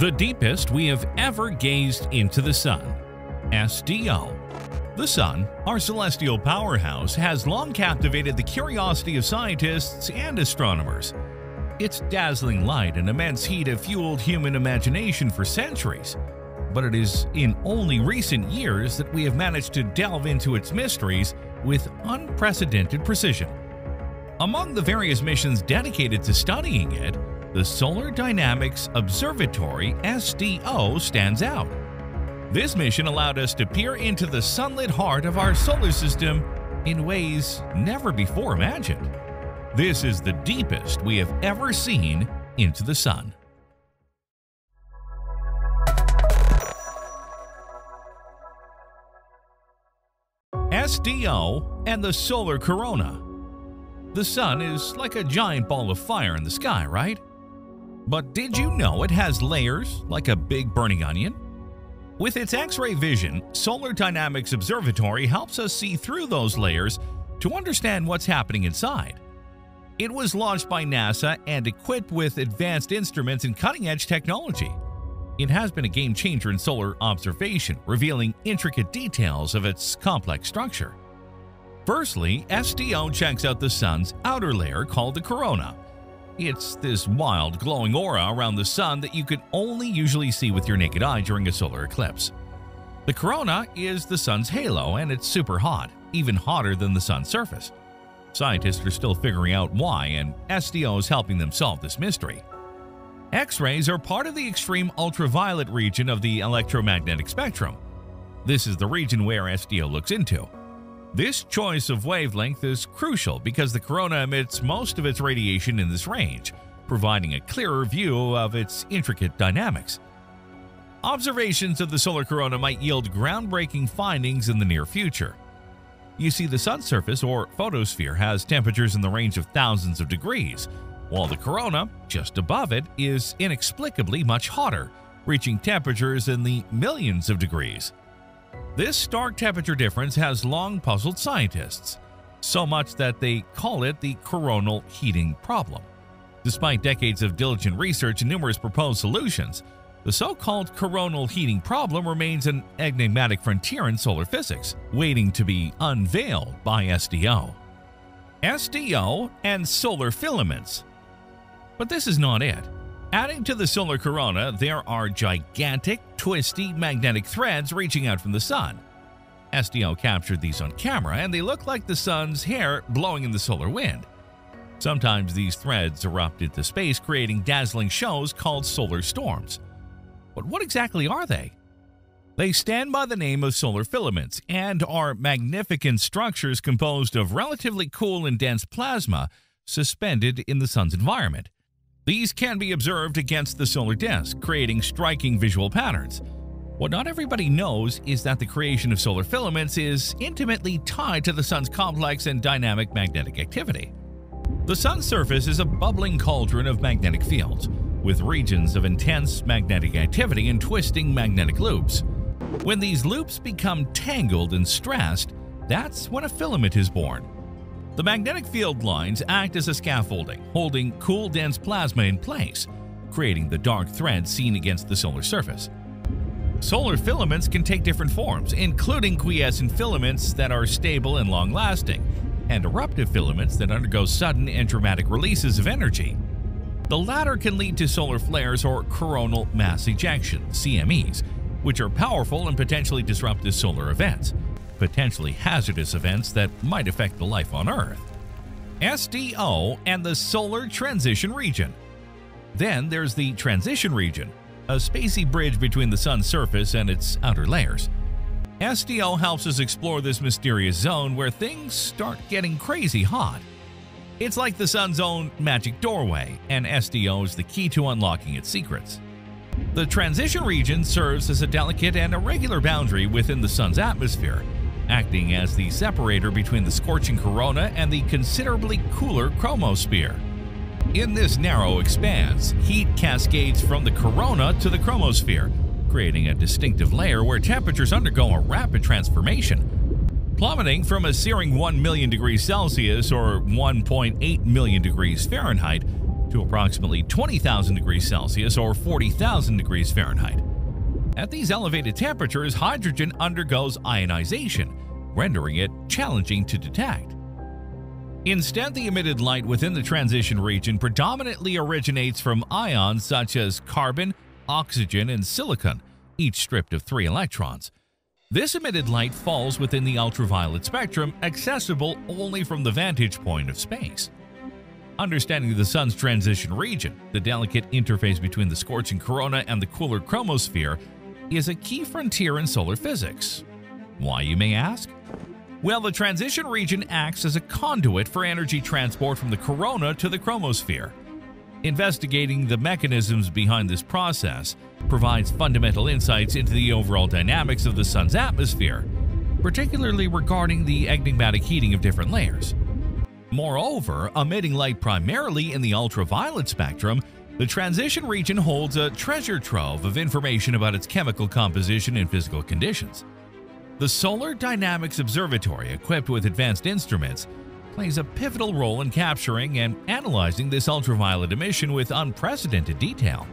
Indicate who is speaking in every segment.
Speaker 1: The deepest we have ever gazed into the Sun. SDO. The Sun, our celestial powerhouse, has long captivated the curiosity of scientists and astronomers. Its dazzling light and immense heat have fueled human imagination for centuries. But it is in only recent years that we have managed to delve into its mysteries with unprecedented precision. Among the various missions dedicated to studying it, the Solar Dynamics Observatory SDO stands out. This mission allowed us to peer into the sunlit heart of our solar system in ways never before imagined. This is the deepest we have ever seen into the Sun. SDO and the solar corona. The Sun is like a giant ball of fire in the sky, right? But did you know it has layers like a big burning onion? With its X-ray vision, Solar Dynamics Observatory helps us see through those layers to understand what's happening inside. It was launched by NASA and equipped with advanced instruments and cutting-edge technology. It has been a game changer in solar observation, revealing intricate details of its complex structure. Firstly, SDO checks out the Sun's outer layer called the corona. It's this wild, glowing aura around the Sun that you can only usually see with your naked eye during a solar eclipse. The corona is the Sun's halo and it's super hot, even hotter than the Sun's surface. Scientists are still figuring out why, and SDO is helping them solve this mystery. X-rays are part of the extreme ultraviolet region of the electromagnetic spectrum. This is the region where SDO looks into. This choice of wavelength is crucial because the corona emits most of its radiation in this range, providing a clearer view of its intricate dynamics. Observations of the solar corona might yield groundbreaking findings in the near future. You see, the sun's surface, or photosphere, has temperatures in the range of thousands of degrees, while the corona, just above it, is inexplicably much hotter, reaching temperatures in the millions of degrees. This stark temperature difference has long puzzled scientists, so much that they call it the coronal heating problem. Despite decades of diligent research and numerous proposed solutions, the so-called coronal heating problem remains an enigmatic frontier in solar physics, waiting to be unveiled by SDO. SDO and solar filaments. But this is not it. Adding to the solar corona, there are gigantic, twisty magnetic threads reaching out from the sun. SDO captured these on camera, and they look like the sun's hair blowing in the solar wind. Sometimes these threads erupt into space, creating dazzling shows called solar storms. But what exactly are they? They stand by the name of solar filaments and are magnificent structures composed of relatively cool and dense plasma suspended in the sun's environment. These can be observed against the solar disk, creating striking visual patterns. What not everybody knows is that the creation of solar filaments is intimately tied to the sun's complex and dynamic magnetic activity. The sun's surface is a bubbling cauldron of magnetic fields, with regions of intense magnetic activity and twisting magnetic loops. When these loops become tangled and stressed, that's when a filament is born. The magnetic field lines act as a scaffolding, holding cool dense plasma in place, creating the dark thread seen against the solar surface. Solar filaments can take different forms, including quiescent filaments that are stable and long-lasting, and eruptive filaments that undergo sudden and dramatic releases of energy. The latter can lead to solar flares or coronal mass ejection CMEs, which are powerful and potentially disruptive solar events potentially hazardous events that might affect the life on Earth. SDO and the Solar Transition Region. Then there's the Transition Region, a spacey bridge between the Sun's surface and its outer layers. SDO helps us explore this mysterious zone where things start getting crazy hot. It's like the Sun's own magic doorway, and SDO is the key to unlocking its secrets. The transition region serves as a delicate and irregular boundary within the Sun's atmosphere, acting as the separator between the scorching corona and the considerably cooler chromosphere. In this narrow expanse, heat cascades from the corona to the chromosphere, creating a distinctive layer where temperatures undergo a rapid transformation. Plummeting from a searing 1 million degrees Celsius or 1.8 million degrees Fahrenheit, to approximately 20,000 degrees Celsius or 40,000 degrees Fahrenheit. At these elevated temperatures, hydrogen undergoes ionization, rendering it challenging to detect. Instead, the emitted light within the transition region predominantly originates from ions such as carbon, oxygen, and silicon, each stripped of three electrons. This emitted light falls within the ultraviolet spectrum, accessible only from the vantage point of space. Understanding the Sun's transition region, the delicate interface between the scorching corona and the cooler chromosphere, is a key frontier in solar physics. Why, you may ask? Well, the transition region acts as a conduit for energy transport from the corona to the chromosphere. Investigating the mechanisms behind this process provides fundamental insights into the overall dynamics of the Sun's atmosphere, particularly regarding the enigmatic heating of different layers. Moreover, emitting light primarily in the ultraviolet spectrum, the transition region holds a treasure trove of information about its chemical composition and physical conditions. The Solar Dynamics Observatory, equipped with advanced instruments, plays a pivotal role in capturing and analyzing this ultraviolet emission with unprecedented detail.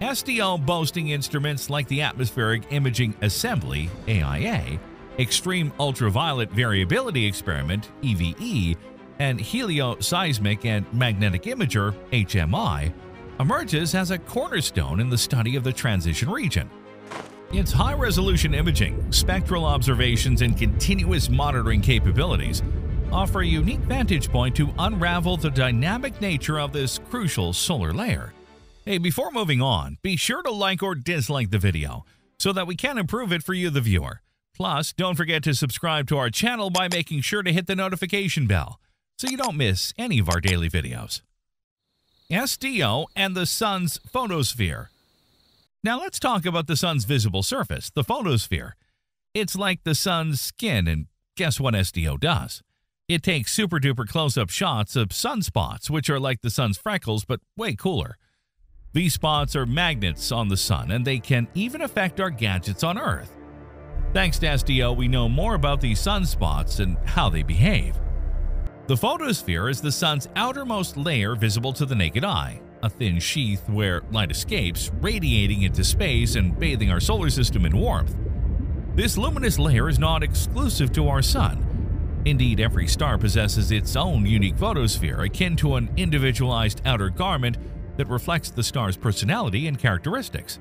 Speaker 1: SDO boasting instruments like the Atmospheric Imaging Assembly AIA, Extreme Ultraviolet Variability Experiment EVE, and Helioseismic and Magnetic Imager HMI emerges as a cornerstone in the study of the transition region. Its high-resolution imaging, spectral observations, and continuous monitoring capabilities offer a unique vantage point to unravel the dynamic nature of this crucial solar layer. Hey, before moving on, be sure to like or dislike the video so that we can improve it for you, the viewer. Plus, don't forget to subscribe to our channel by making sure to hit the notification bell so you don't miss any of our daily videos. SDO and the Sun's photosphere now let's talk about the sun's visible surface, the photosphere. It's like the sun's skin, and guess what SDO does? It takes super duper close up shots of sunspots, which are like the sun's freckles but way cooler. These spots are magnets on the sun, and they can even affect our gadgets on Earth. Thanks to SDO, we know more about these sunspots and how they behave. The photosphere is the sun's outermost layer visible to the naked eye a thin sheath where light escapes, radiating into space and bathing our solar system in warmth. This luminous layer is not exclusive to our Sun. Indeed, every star possesses its own unique photosphere, akin to an individualized outer garment that reflects the star's personality and characteristics.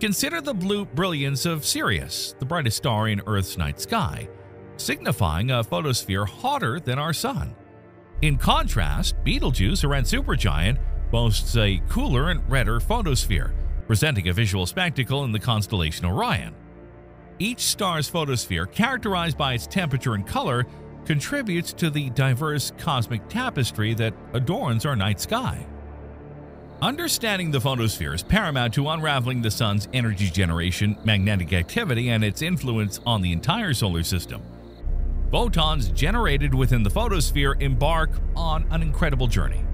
Speaker 1: Consider the blue brilliance of Sirius, the brightest star in Earth's night sky, signifying a photosphere hotter than our Sun. In contrast, Betelgeuse, a red supergiant, boasts a cooler and redder photosphere, presenting a visual spectacle in the constellation Orion. Each star's photosphere, characterized by its temperature and color, contributes to the diverse cosmic tapestry that adorns our night sky. Understanding the photosphere is paramount to unraveling the Sun's energy generation, magnetic activity, and its influence on the entire solar system. Photons generated within the photosphere embark on an incredible journey.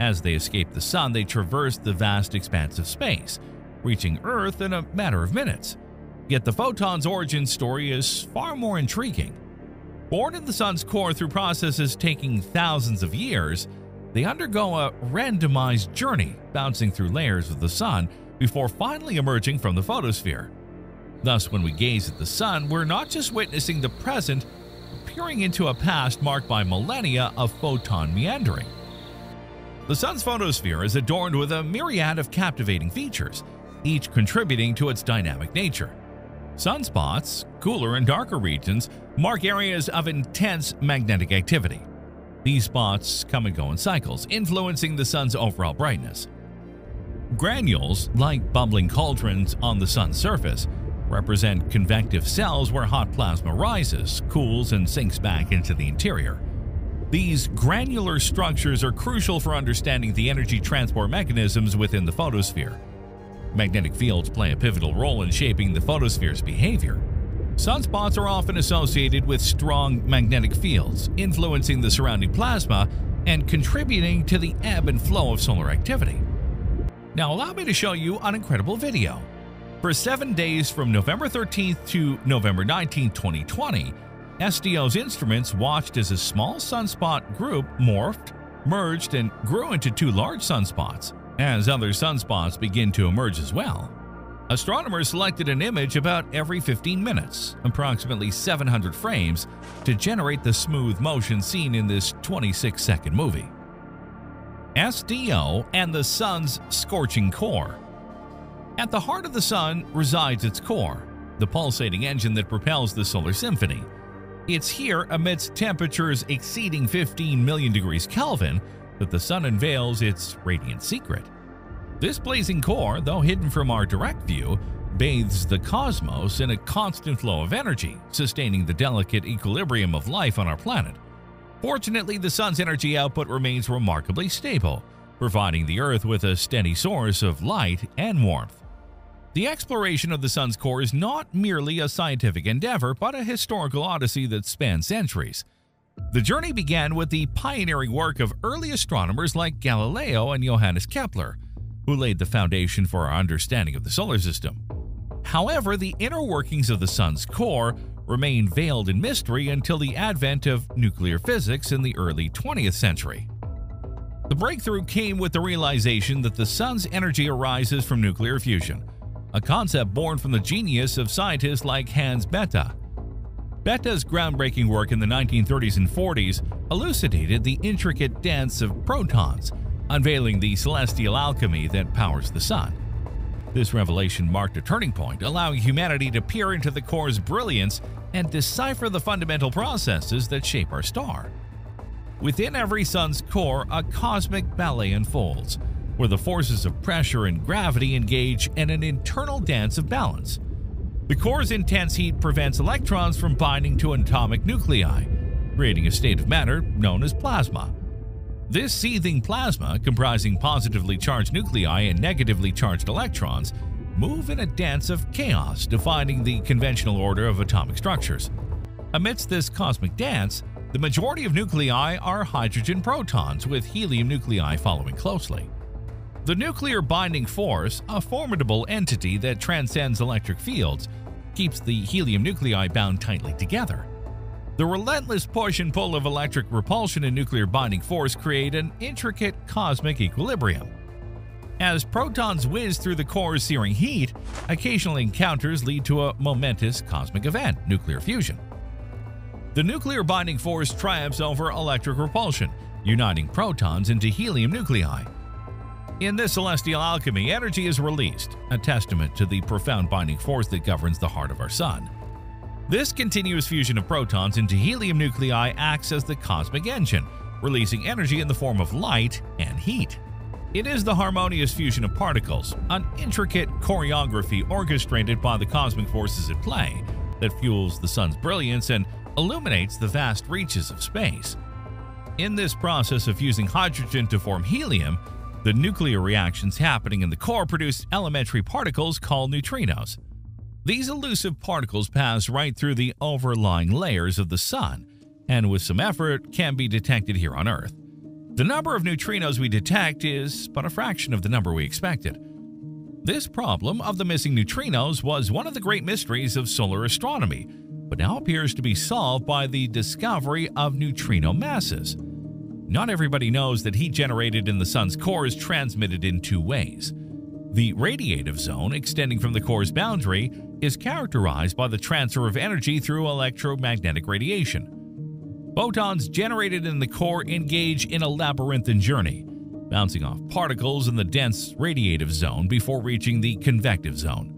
Speaker 1: As they escape the Sun, they traverse the vast expanse of space, reaching Earth in a matter of minutes. Yet the photon's origin story is far more intriguing. Born in the Sun's core through processes taking thousands of years, they undergo a randomized journey, bouncing through layers of the Sun before finally emerging from the photosphere. Thus, when we gaze at the Sun, we're not just witnessing the present, peering into a past marked by millennia of photon meandering. The Sun's photosphere is adorned with a myriad of captivating features, each contributing to its dynamic nature. Sunspots, cooler and darker regions, mark areas of intense magnetic activity. These spots come and go in cycles, influencing the Sun's overall brightness. Granules, like bubbling cauldrons on the Sun's surface, represent convective cells where hot plasma rises, cools, and sinks back into the interior. These granular structures are crucial for understanding the energy transport mechanisms within the photosphere. Magnetic fields play a pivotal role in shaping the photosphere's behavior. Sunspots are often associated with strong magnetic fields, influencing the surrounding plasma and contributing to the ebb and flow of solar activity. Now allow me to show you an incredible video. For seven days from November 13th to November 19, 2020, SDO's instruments watched as a small sunspot group morphed, merged and grew into two large sunspots, as other sunspots begin to emerge as well. Astronomers selected an image about every 15 minutes, approximately 700 frames, to generate the smooth motion seen in this 26 second movie. SDO and the Sun's scorching core. At the heart of the Sun resides its core, the pulsating engine that propels the solar symphony. It's here, amidst temperatures exceeding 15 million degrees Kelvin, that the Sun unveils its radiant secret. This blazing core, though hidden from our direct view, bathes the cosmos in a constant flow of energy, sustaining the delicate equilibrium of life on our planet. Fortunately, the Sun's energy output remains remarkably stable, providing the Earth with a steady source of light and warmth. The exploration of the Sun's core is not merely a scientific endeavor, but a historical odyssey that spans centuries. The journey began with the pioneering work of early astronomers like Galileo and Johannes Kepler, who laid the foundation for our understanding of the solar system. However, the inner workings of the Sun's core remained veiled in mystery until the advent of nuclear physics in the early 20th century. The breakthrough came with the realization that the Sun's energy arises from nuclear fusion, a concept born from the genius of scientists like Hans Bethe. Bethe's groundbreaking work in the 1930s and 40s elucidated the intricate dance of protons unveiling the celestial alchemy that powers the sun. This revelation marked a turning point, allowing humanity to peer into the core's brilliance and decipher the fundamental processes that shape our star. Within every sun's core, a cosmic ballet unfolds, where the forces of pressure and gravity engage in an internal dance of balance. The core's intense heat prevents electrons from binding to atomic nuclei, creating a state of matter known as plasma. This seething plasma, comprising positively charged nuclei and negatively charged electrons, move in a dance of chaos defining the conventional order of atomic structures. Amidst this cosmic dance, the majority of nuclei are hydrogen protons, with helium nuclei following closely. The nuclear binding force, a formidable entity that transcends electric fields, keeps the helium nuclei bound tightly together. The relentless push and pull of electric repulsion and nuclear binding force create an intricate cosmic equilibrium. As protons whiz through the core's searing heat, occasional encounters lead to a momentous cosmic event, nuclear fusion. The nuclear binding force triumphs over electric repulsion, uniting protons into helium nuclei. In this celestial alchemy, energy is released, a testament to the profound binding force that governs the heart of our Sun. This continuous fusion of protons into helium nuclei acts as the cosmic engine, releasing energy in the form of light and heat. It is the harmonious fusion of particles, an intricate choreography orchestrated by the cosmic forces at play, that fuels the sun's brilliance and illuminates the vast reaches of space. In this process of fusing hydrogen to form helium, the nuclear reactions happening in the core produce elementary particles called neutrinos. These elusive particles pass right through the overlying layers of the Sun and with some effort can be detected here on Earth. The number of neutrinos we detect is but a fraction of the number we expected. This problem of the missing neutrinos was one of the great mysteries of solar astronomy, but now appears to be solved by the discovery of neutrino masses. Not everybody knows that heat generated in the Sun's core is transmitted in two ways. The radiative zone, extending from the core's boundary, is characterized by the transfer of energy through electromagnetic radiation. Photons generated in the core engage in a labyrinthine journey, bouncing off particles in the dense radiative zone before reaching the convective zone.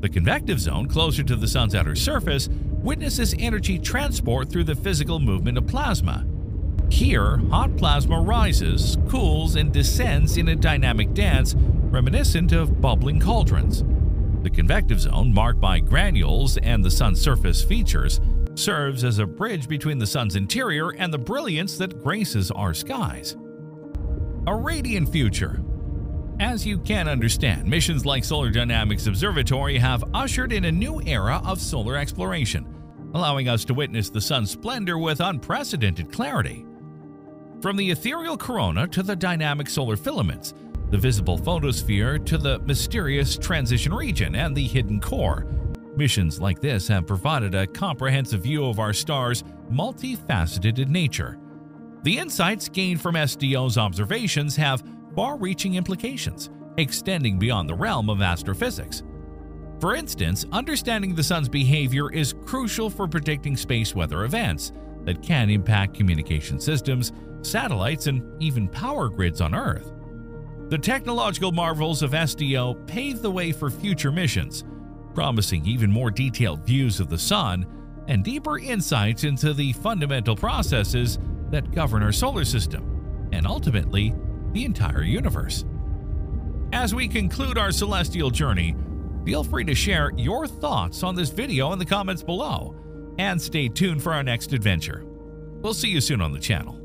Speaker 1: The convective zone, closer to the Sun's outer surface, witnesses energy transport through the physical movement of plasma. Here, hot plasma rises, cools, and descends in a dynamic dance reminiscent of bubbling cauldrons. The convective zone, marked by granules and the sun's surface features, serves as a bridge between the sun's interior and the brilliance that graces our skies. A radiant future. As you can understand, missions like Solar Dynamics Observatory have ushered in a new era of solar exploration, allowing us to witness the sun's splendor with unprecedented clarity. From the ethereal corona to the dynamic solar filaments, the visible photosphere to the mysterious transition region and the hidden core. Missions like this have provided a comprehensive view of our star's multifaceted nature. The insights gained from SDO's observations have far-reaching implications, extending beyond the realm of astrophysics. For instance, understanding the sun's behavior is crucial for predicting space weather events that can impact communication systems, satellites, and even power grids on Earth. The technological marvels of SDO pave the way for future missions, promising even more detailed views of the Sun and deeper insights into the fundamental processes that govern our solar system, and ultimately, the entire universe. As we conclude our celestial journey, feel free to share your thoughts on this video in the comments below, and stay tuned for our next adventure. We'll see you soon on the channel.